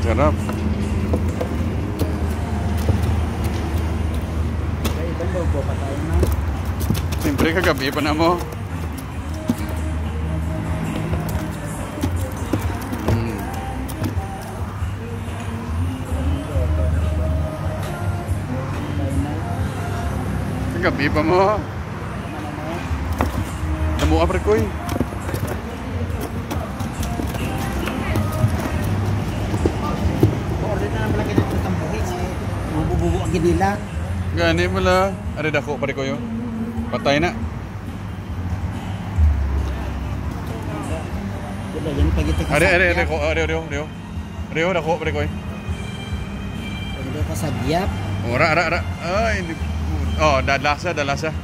karena Siyempre kagabi pa na mo Kagabi pa mo Namuha pa ko eh Nakuha gid nila. Gani mo la. Ari dako pare ko yo. Patay na. Diba yan pagita ka. Ari ari ari ko ari ari ari. Ari dako pare ko. Ano pagita ka sa gyap. Ora oh, ara ara. Ay hindi. Oh, dalasa dalasa.